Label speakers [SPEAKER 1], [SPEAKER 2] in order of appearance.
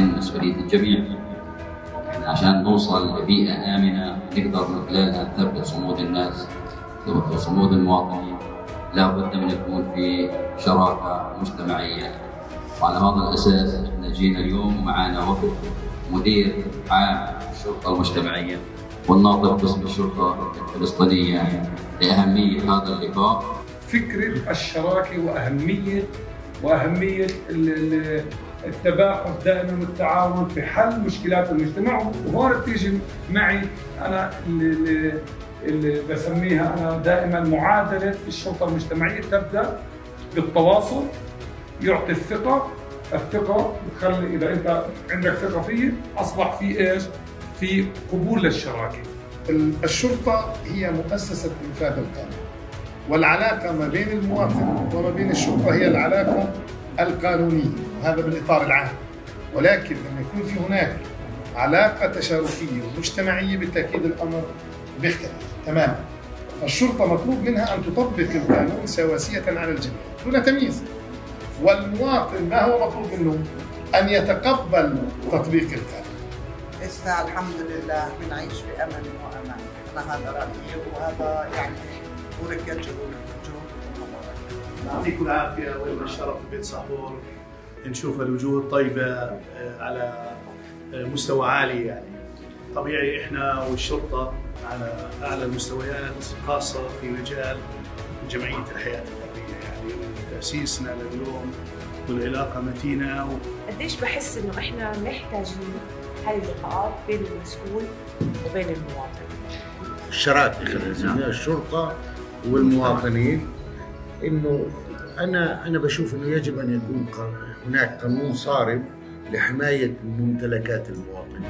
[SPEAKER 1] من مسؤولية الجميع. يعني عشان نوصل لبيئة آمنة نقدر من خلالها نثبت صمود الناس صمود المواطنين. لا بد من يكون في شراكة مجتمعية. وعلى هذا الأساس إحنا جينا اليوم ومعنا وفد مدير عام الشرطه المجتمعية. والناطق باسم الشرطة الفلسطينية لأهمية هذا اللقاء.
[SPEAKER 2] فكره الشراكة واهميه وأهمية التباحث دائما والتعاون في حل مشكلات المجتمع وهون بتيجي معي أنا اللي, اللي بسميها أنا دائما معادلة الشرطة المجتمعية تبدأ بالتواصل يعطي الثقة الثقة بتخلي إذا أنت عندك ثقة فيه أصبح في إيش؟ في قبول للشراكة
[SPEAKER 3] الشرطة هي مؤسسة إنفاذ القانون والعلاقة ما بين المواطن وما بين الشرطة هي العلاقة القانونية وهذا بالإطار العام. ولكن لما يكون في هناك علاقة تشاركية ومجتمعية بالتأكيد الأمر بيختلف تماما. فالشرطة مطلوب منها أن تطبق القانون سواسية على الجميع دون تمييز. والمواطن ما هو مطلوب منه؟ أن يتقبل تطبيق القانون.
[SPEAKER 4] لسه الحمد لله بنعيش في امن وأمان. أنا هذا رأيي وهذا يعني جهود جهود
[SPEAKER 5] يعطيكم العافية والشرف بيت صحور نشوف الوجوه الطيبه على مستوى عالي يعني. طبيعي إحنا والشرطة على أعلى المستويات خاصة في مجال جمعية الحياة الحريه يعني تاسيسنا لليوم والعلاقة متينة و...
[SPEAKER 6] قديش بحس إنه إحنا محتاجين هاي اللقاءات بين المسؤول وبين المواطن؟
[SPEAKER 7] الشراكه خلينا نسميها الشرطة والمواطنين إنه أنا أنا بشوف إنه يجب أن يكون هناك قانون صارم لحماية ممتلكات المواطن